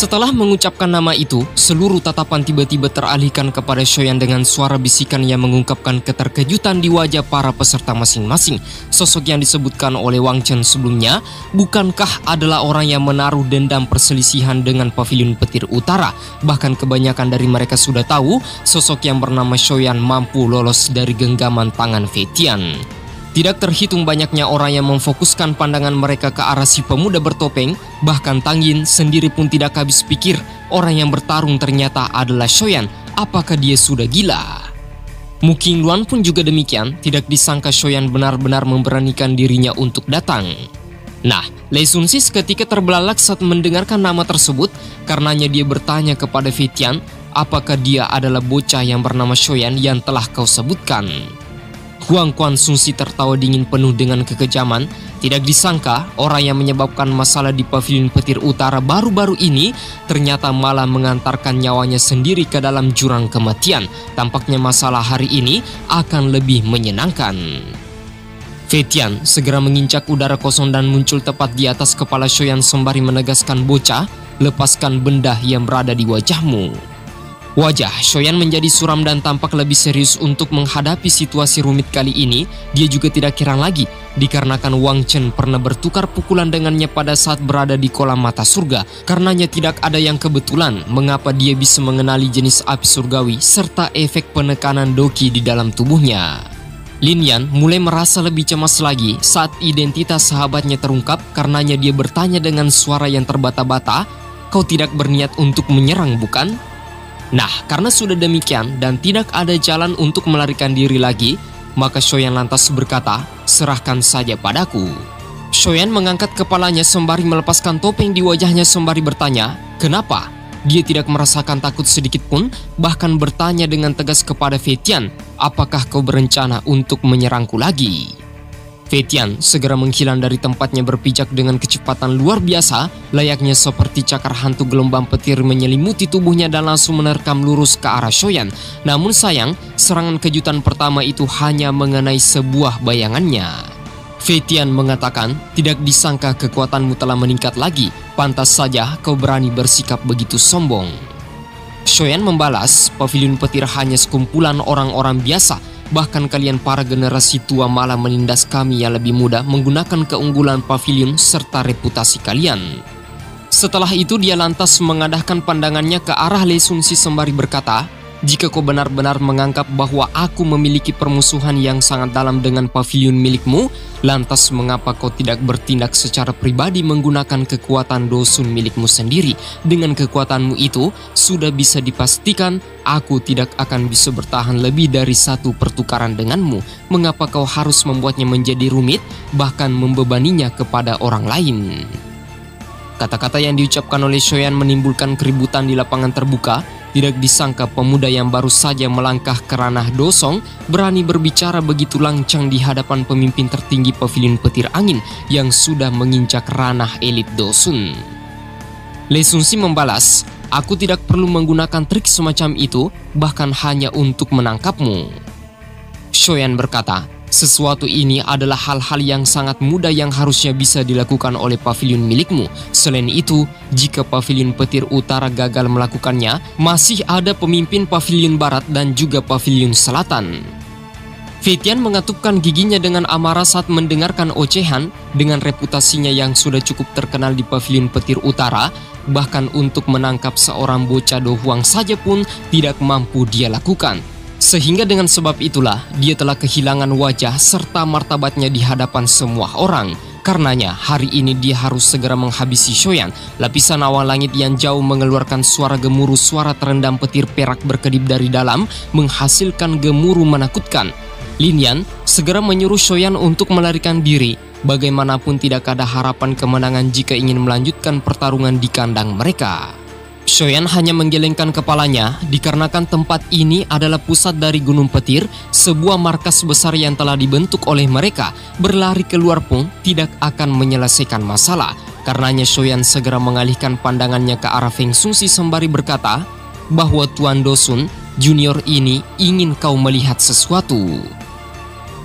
Setelah mengucapkan nama itu, seluruh tatapan tiba-tiba teralihkan kepada Shoyan dengan suara bisikan yang mengungkapkan keterkejutan di wajah para peserta masing-masing. Sosok yang disebutkan oleh Wang Chen sebelumnya, bukankah adalah orang yang menaruh dendam perselisihan dengan Pavilion Petir Utara? Bahkan kebanyakan dari mereka sudah tahu, sosok yang bernama Shoyan mampu lolos dari genggaman tangan Fetian. Tidak terhitung banyaknya orang yang memfokuskan pandangan mereka ke arah si pemuda bertopeng, bahkan Tang Yin sendiri pun tidak habis pikir orang yang bertarung ternyata adalah Shoyan. Apakah dia sudah gila? Muking Luan pun juga demikian, tidak disangka Shoyan benar-benar memberanikan dirinya untuk datang. Nah, Lei Sun Sis ketika terbelalak saat mendengarkan nama tersebut, karenanya dia bertanya kepada Fitian, apakah dia adalah bocah yang bernama Shoyan yang telah kau sebutkan. Huang Quan Sungsi tertawa dingin penuh dengan kekejaman. Tidak disangka, orang yang menyebabkan masalah di pavilion petir utara baru-baru ini ternyata malah mengantarkan nyawanya sendiri ke dalam jurang kematian. Tampaknya masalah hari ini akan lebih menyenangkan. Fetian segera mengincak udara kosong dan muncul tepat di atas kepala Shoyan sembari menegaskan bocah, lepaskan benda yang berada di wajahmu. Wajah Shoyan menjadi suram dan tampak lebih serius untuk menghadapi situasi rumit kali ini. Dia juga tidak kira lagi dikarenakan Wang Chen pernah bertukar pukulan dengannya pada saat berada di kolam mata surga. Karenanya tidak ada yang kebetulan mengapa dia bisa mengenali jenis api surgawi serta efek penekanan doki di dalam tubuhnya. Lin Yan mulai merasa lebih cemas lagi saat identitas sahabatnya terungkap karenanya dia bertanya dengan suara yang terbata-bata, "Kau tidak berniat untuk menyerang, bukan?" Nah, karena sudah demikian dan tidak ada jalan untuk melarikan diri lagi, maka Shoyan lantas berkata, serahkan saja padaku. Shoyan mengangkat kepalanya sembari melepaskan topeng di wajahnya sembari bertanya, kenapa? Dia tidak merasakan takut sedikit pun, bahkan bertanya dengan tegas kepada Fetian, apakah kau berencana untuk menyerangku lagi? Fetian segera menghilang dari tempatnya berpijak dengan kecepatan luar biasa, layaknya seperti cakar hantu gelombang petir menyelimuti tubuhnya dan langsung menerkam lurus ke arah Shoyan. Namun sayang, serangan kejutan pertama itu hanya mengenai sebuah bayangannya. Fetian mengatakan, tidak disangka kekuatanmu telah meningkat lagi, pantas saja kau berani bersikap begitu sombong. Shoyan membalas, pavilion petir hanya sekumpulan orang-orang biasa Bahkan kalian para generasi tua malah menindas kami yang lebih muda menggunakan keunggulan pavilion serta reputasi kalian. Setelah itu dia lantas mengadahkan pandangannya ke arah Lee Sun Si sembari berkata, jika kau benar-benar menganggap bahwa aku memiliki permusuhan yang sangat dalam dengan pavilion milikmu, lantas mengapa kau tidak bertindak secara pribadi menggunakan kekuatan dosun milikmu sendiri? Dengan kekuatanmu itu, sudah bisa dipastikan aku tidak akan bisa bertahan lebih dari satu pertukaran denganmu. Mengapa kau harus membuatnya menjadi rumit, bahkan membebaninya kepada orang lain? Kata-kata yang diucapkan oleh Shoyan menimbulkan keributan di lapangan terbuka tidak disangka pemuda yang baru saja melangkah ke ranah dosong berani berbicara begitu lancang di hadapan pemimpin tertinggi pavilion petir angin yang sudah menginjak ranah elit dosun. Le Sunsi membalas, aku tidak perlu menggunakan trik semacam itu bahkan hanya untuk menangkapmu. Shoyan berkata, sesuatu ini adalah hal-hal yang sangat mudah yang harusnya bisa dilakukan oleh pavilion milikmu. Selain itu, jika pavilion petir utara gagal melakukannya, masih ada pemimpin pavilion barat dan juga pavilion selatan. Fitian mengatupkan giginya dengan amarah saat mendengarkan ocehan dengan reputasinya yang sudah cukup terkenal di pavilion petir utara, bahkan untuk menangkap seorang bocah dohuang saja pun tidak mampu dia lakukan. Sehingga dengan sebab itulah dia telah kehilangan wajah serta martabatnya di hadapan semua orang. Karenanya hari ini dia harus segera menghabisi Shoyan, lapisan awan langit yang jauh mengeluarkan suara gemuruh suara terendam petir perak berkedip dari dalam menghasilkan gemuruh menakutkan. Linian segera menyuruh Shoyan untuk melarikan diri. Bagaimanapun tidak ada harapan kemenangan jika ingin melanjutkan pertarungan di kandang mereka. Shoyan hanya menggelengkan kepalanya dikarenakan tempat ini adalah pusat dari Gunung Petir, sebuah markas besar yang telah dibentuk oleh mereka. Berlari keluar pun tidak akan menyelesaikan masalah. Karenanya Shoyan segera mengalihkan pandangannya ke arah Feng Sungsi sembari berkata bahwa Tuan Dosun junior ini ingin kau melihat sesuatu.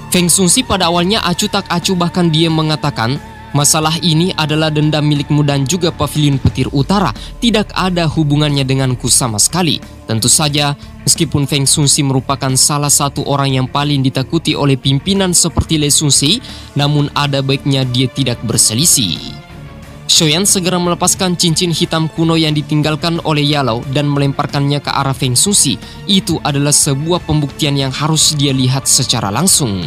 Feng Sungsi pada awalnya acu tak acu bahkan dia mengatakan Masalah ini adalah dendam milikmu dan juga pavilion petir utara. Tidak ada hubungannya denganku sama sekali. Tentu saja, meskipun Feng Sunsi merupakan salah satu orang yang paling ditakuti oleh pimpinan seperti Le Sunsi, namun ada baiknya dia tidak berselisih. Shoyan segera melepaskan cincin hitam kuno yang ditinggalkan oleh Yalo dan melemparkannya ke arah Feng Sunsi. Itu adalah sebuah pembuktian yang harus dia lihat secara langsung.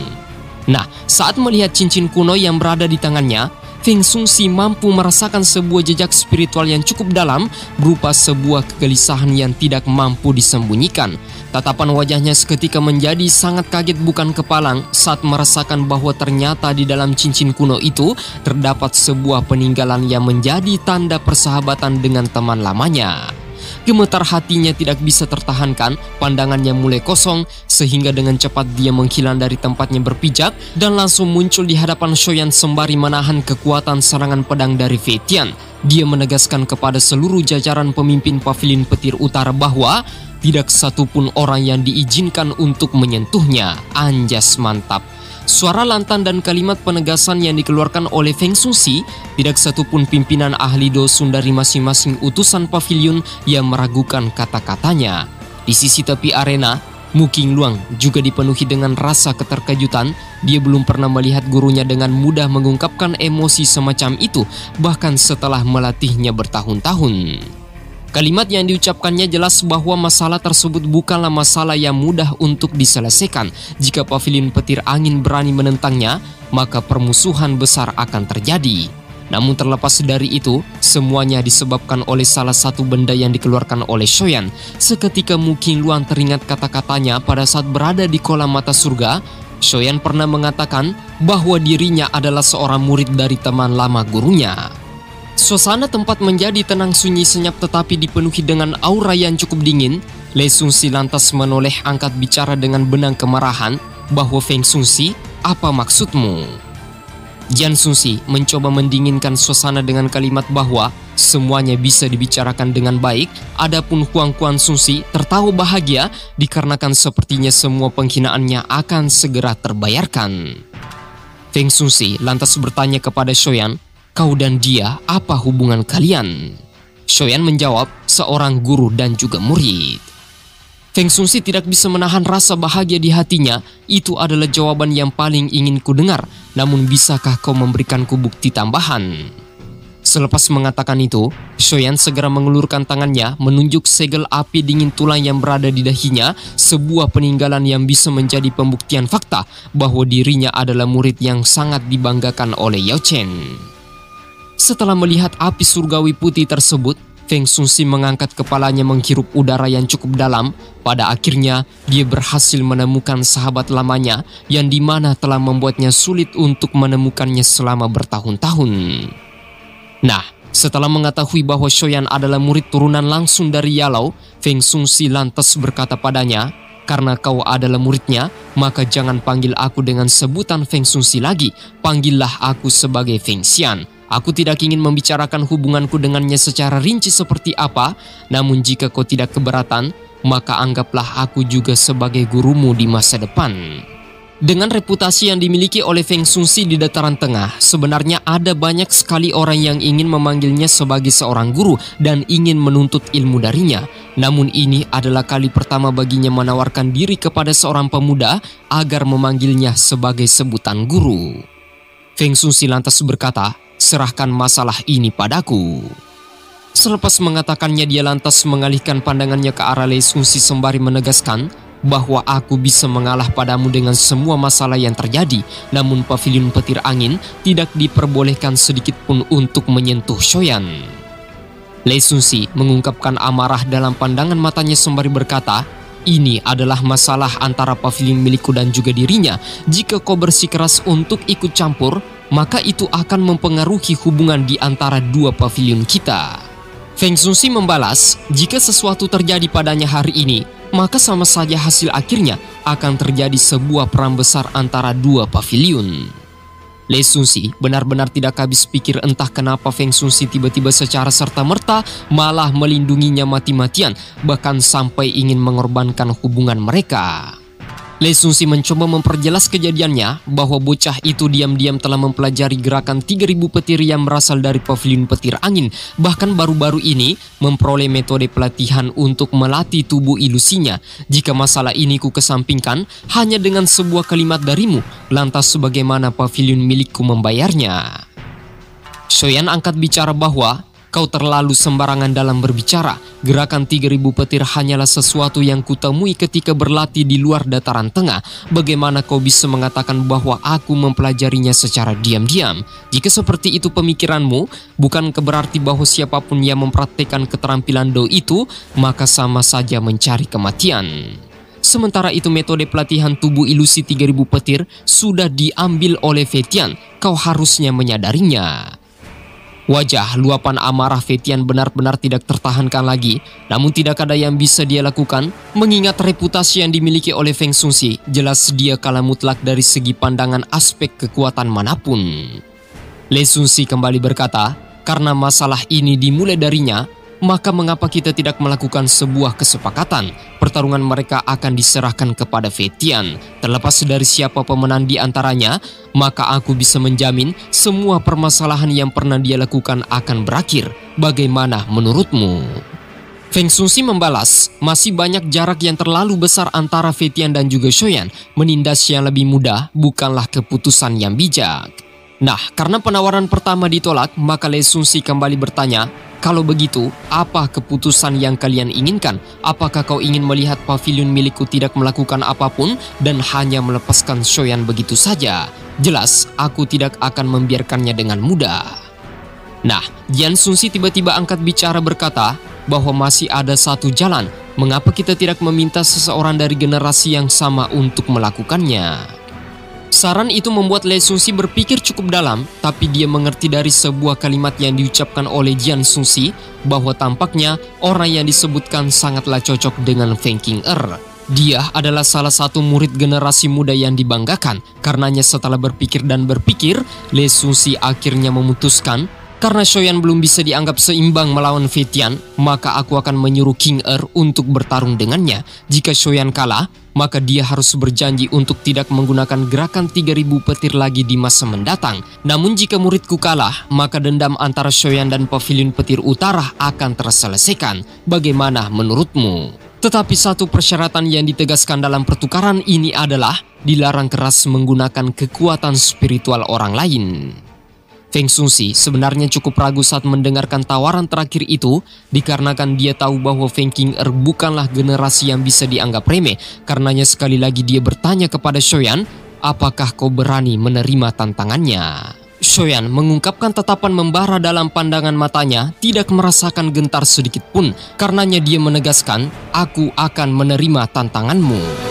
Nah, saat melihat cincin kuno yang berada di tangannya, Feng Xungxi mampu merasakan sebuah jejak spiritual yang cukup dalam berupa sebuah kegelisahan yang tidak mampu disembunyikan. Tatapan wajahnya seketika menjadi sangat kaget bukan kepalang saat merasakan bahwa ternyata di dalam cincin kuno itu terdapat sebuah peninggalan yang menjadi tanda persahabatan dengan teman lamanya. Gemetar hatinya tidak bisa tertahankan, pandangannya mulai kosong, sehingga dengan cepat dia menghilang dari tempatnya berpijak dan langsung muncul di hadapan Shoyan sembari menahan kekuatan serangan pedang dari Fetian. Dia menegaskan kepada seluruh jajaran pemimpin pavilion petir utara bahwa tidak satupun orang yang diizinkan untuk menyentuhnya. Anjas mantap. Suara lantang dan kalimat penegasan yang dikeluarkan oleh Feng Susi, tidak satupun pimpinan ahli dosun dari masing-masing utusan pavilion yang meragukan kata-katanya. Di sisi tepi arena, Mu King Luang juga dipenuhi dengan rasa keterkejutan. Dia belum pernah melihat gurunya dengan mudah mengungkapkan emosi semacam itu, bahkan setelah melatihnya bertahun-tahun. Kalimat yang diucapkannya jelas bahwa masalah tersebut bukanlah masalah yang mudah untuk diselesaikan. Jika pavilion petir angin berani menentangnya, maka permusuhan besar akan terjadi. Namun terlepas dari itu, semuanya disebabkan oleh salah satu benda yang dikeluarkan oleh Shoyan. Seketika mungkin Luan teringat kata-katanya pada saat berada di kolam mata surga, Shoyan pernah mengatakan bahwa dirinya adalah seorang murid dari teman lama gurunya. Suasana tempat menjadi tenang sunyi senyap tetapi dipenuhi dengan aura yang cukup dingin. Le Sungsi lantas menoleh angkat bicara dengan benang kemarahan bahwa Feng Sungsi, apa maksudmu? Jian Sungsi mencoba mendinginkan suasana dengan kalimat bahwa semuanya bisa dibicarakan dengan baik. Adapun Huang Kuan Sungsi tertawa bahagia dikarenakan sepertinya semua penghinaannya akan segera terbayarkan. Feng Sungsi lantas bertanya kepada Shoyan, Kau dan dia, apa hubungan kalian? Shoyan menjawab, seorang guru dan juga murid. Feng Sungsi tidak bisa menahan rasa bahagia di hatinya. Itu adalah jawaban yang paling ingin ku dengar. Namun bisakah kau memberikanku bukti tambahan? Selepas mengatakan itu, Shoyan segera mengelurkan tangannya menunjuk segel api dingin tulang yang berada di dahinya, sebuah peninggalan yang bisa menjadi pembuktian fakta bahwa dirinya adalah murid yang sangat dibanggakan oleh Yao Chen. Setelah melihat api surgawi putih tersebut, Feng Sungsi mengangkat kepalanya menghirup udara yang cukup dalam. Pada akhirnya, dia berhasil menemukan sahabat lamanya yang di mana telah membuatnya sulit untuk menemukannya selama bertahun-tahun. Nah, setelah mengetahui bahwa Shoyan adalah murid turunan langsung dari Yalau, Feng Sungsi lantas berkata padanya, karena kau adalah muridnya, maka jangan panggil aku dengan sebutan Feng Sungsi lagi, panggillah aku sebagai Feng Xian Aku tidak ingin membicarakan hubunganku dengannya secara rinci seperti apa, namun jika kau tidak keberatan, maka anggaplah aku juga sebagai gurumu di masa depan. Dengan reputasi yang dimiliki oleh Feng Sungsi di dataran tengah, sebenarnya ada banyak sekali orang yang ingin memanggilnya sebagai seorang guru dan ingin menuntut ilmu darinya. Namun ini adalah kali pertama baginya menawarkan diri kepada seorang pemuda agar memanggilnya sebagai sebutan guru. Feng Sungsi lantas berkata, serahkan masalah ini padaku. Selepas mengatakannya dia lantas mengalihkan pandangannya ke arah Lei Sungsi sembari menegaskan bahwa aku bisa mengalah padamu dengan semua masalah yang terjadi, namun pavilion petir angin tidak diperbolehkan sedikit pun untuk menyentuh Shoyan. Lei Sungsi mengungkapkan amarah dalam pandangan matanya sembari berkata, ini adalah masalah antara pavilion milikku dan juga dirinya. Jika kau bersikeras untuk ikut campur, maka itu akan mempengaruhi hubungan di antara dua pavilion kita. Feng Sungsi membalas, jika sesuatu terjadi padanya hari ini, maka sama saja hasil akhirnya akan terjadi sebuah perang besar antara dua pavilion. Le Sungsi benar-benar tidak habis pikir entah kenapa Feng Sungsi tiba-tiba secara serta-merta malah melindunginya mati-matian, bahkan sampai ingin mengorbankan hubungan mereka. Lei Sungsi mencoba memperjelas kejadiannya bahwa bocah itu diam-diam telah mempelajari gerakan 3000 petir yang berasal dari pavilion petir angin. Bahkan baru-baru ini memperoleh metode pelatihan untuk melatih tubuh ilusinya. Jika masalah ini ku kesampingkan hanya dengan sebuah kalimat darimu, lantas bagaimana pavilion milikku membayarnya? Shoyan angkat bicara bahwa Kau terlalu sembarangan dalam berbicara. Gerakan 3000 petir hanyalah sesuatu yang kutemui ketika berlatih di luar dataran tengah. Bagaimana kau bisa mengatakan bahwa aku mempelajarinya secara diam-diam? Jika seperti itu pemikiranmu, bukan berarti bahwa siapa pun yang mempraktekkan keterampilan do itu, maka sama saja mencari kematian. Sementara itu metode pelatihan tubuh ilusi 3000 petir sudah diambil oleh Fetian. Kau harusnya menyadarinya. Wajah luapan amarah Fetian benar-benar tidak tertahankan lagi, namun tidak ada yang bisa dia lakukan mengingat reputasi yang dimiliki oleh Feng Sungsi. Jelas dia kalah mutlak dari segi pandangan aspek kekuatan mana pun. Le Sungsi kembali berkata, karena masalah ini dimulai darinya, maka mengapa kita tidak melakukan sebuah kesepakatan? Pertarungan mereka akan diserahkan kepada Fetian. Terlepas dari siapa pemenang di antaranya, maka aku bisa menjamin semua permasalahan yang pernah dia lakukan akan berakhir. Bagaimana menurutmu? Feng Sungsi membalas, masih banyak jarak yang terlalu besar antara Fetian dan juga Shoyan. Menindas yang lebih mudah bukanlah keputusan yang bijak. Nah, karena penawaran pertama ditolak, maka Le Sungsi kembali bertanya, kalau begitu, apa keputusan yang kalian inginkan? Apakah kau ingin melihat pavilion milikku tidak melakukan apa pun dan hanya melepaskan Shoyan begitu saja? Jelas, aku tidak akan membiarkannya dengan mudah. Nah, Jian Sunsi tiba-tiba angkat bicara berkata bahwa masih ada satu jalan. Mengapa kita tidak meminta seseorang dari generasi yang sama untuk melakukannya? Saran itu membuat Le Sungsi berpikir cukup dalam, tapi dia mengerti dari sebuah kalimat yang diucapkan oleh Jian Sungsi bahwa tampaknya orang yang disebutkan sangatlah cocok dengan Feng King Er. Dia adalah salah satu murid generasi muda yang dibanggakan. Karenanya setelah berpikir dan berpikir, Le Sungsi akhirnya memutuskan karena Shoyan belum bisa dianggap seimbang melawan Fetian, maka aku akan menyuruh King Er untuk bertarung dengannya. Jika Shoyan kalah, maka dia harus berjanji untuk tidak menggunakan gerakan 3000 petir lagi di masa mendatang. Namun jika muridku kalah, maka dendam antara Shoyan dan Pavilion Petir Utara akan terselesaikan. Bagaimana menurutmu? Tetapi satu persyaratan yang ditegaskan dalam pertukaran ini adalah dilarang keras menggunakan kekuatan spiritual orang lain. Feng Sungsi sebenarnya cukup ragu saat mendengarkan tawaran terakhir itu dikarenakan dia tahu bahwa Feng King Er bukanlah generasi yang bisa dianggap remeh. Karenanya sekali lagi dia bertanya kepada Shoyan, apakah kau berani menerima tantangannya? Shoyan mengungkapkan tatapan membara dalam pandangan matanya, tidak merasakan gentar sedikit pun. Karenanya dia menegaskan, aku akan menerima tantanganmu.